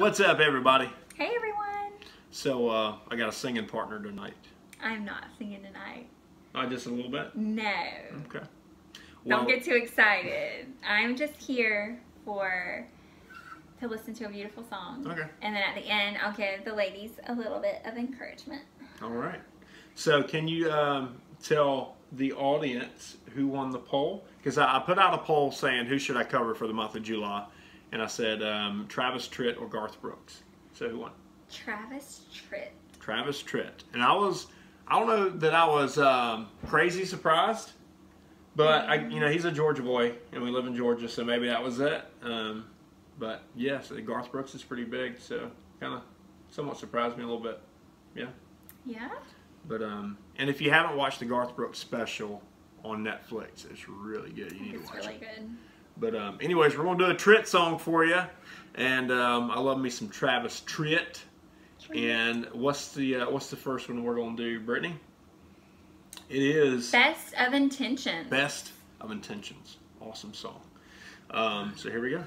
What's up, everybody? Hey everyone! So, uh, I got a singing partner tonight. I'm not singing tonight. Uh, just a little bit? No. Okay. Don't get too excited. I'm just here for to listen to a beautiful song. Okay. And then at the end, I'll give the ladies a little bit of encouragement. All right. So, can you um, tell the audience who won the poll? Because I, I put out a poll saying who should I cover for the month of July, and I said um, Travis Tritt or Garth Brooks. So, who won? Travis Tritt. Travis Tritt. And I was, I don't know that I was um, crazy surprised, but I, you know, he's a Georgia boy, and we live in Georgia, so maybe that was it. Um, but yes, Garth Brooks is pretty big, so kind of somewhat surprised me a little bit. Yeah. Yeah. But um, and if you haven't watched the Garth Brooks special on Netflix, it's really good. You need it's to watch really it. good. But um, anyways, we're gonna do a Tritt song for you, and um, I love me some Travis Tritt. And what's the uh, what's the first one we're gonna do, Brittany? It is Best of Intentions. Best of Intentions. Awesome song. Um, so here we go.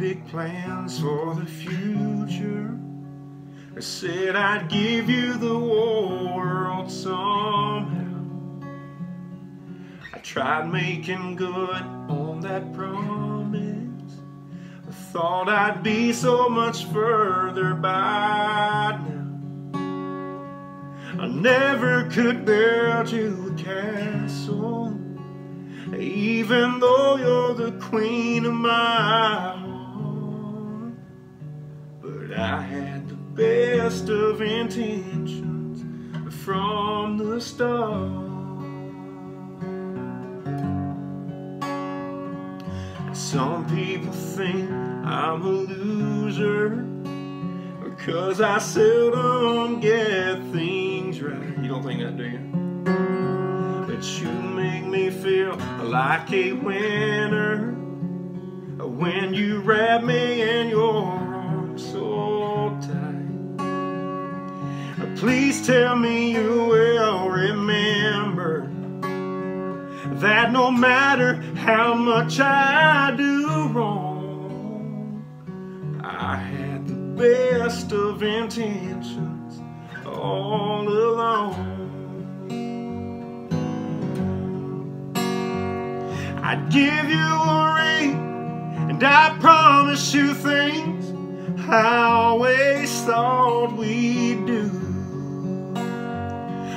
Big plans for the future. I said I'd give you the world somehow. I tried making good on that promise. I thought I'd be so much further by now. I never could build you a castle. Even though you're the queen of my I had the best of intentions from the start Some people think I'm a loser Because I seldom get things right You don't think that, do you? But you make me feel like a winner When you wrap me in your arms so tight. Please tell me you will remember That no matter how much I do wrong I had the best of intentions all along. I'd give you a ring and I promise you I always thought we'd do.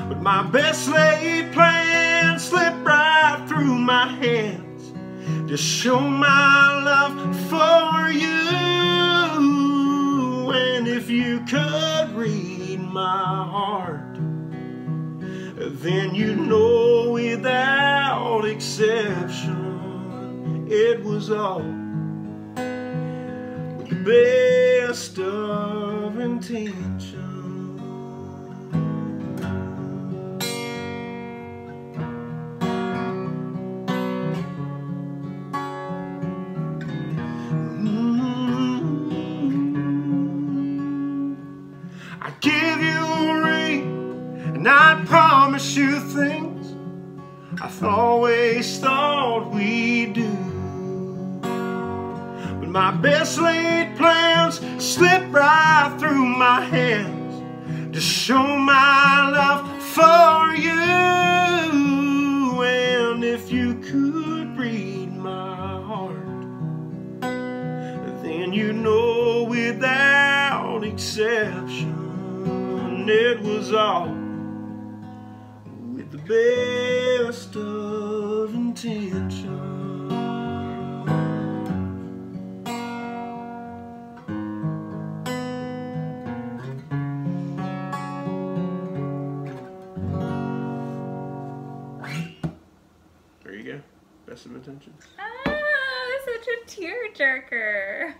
But my best laid plans slipped right through my hands to show my love for you. And if you could read my heart, then you'd know without exception it was all best of intentions. Mm-hmm. I give you a ring and I promise you things I've always thought we'd do. But my best laid plans slip right through my hands to show my love for you. And if you could read my heart, then you know without exception it was all with the best of intentions. Best of intentions. Ah, such a tearjerker.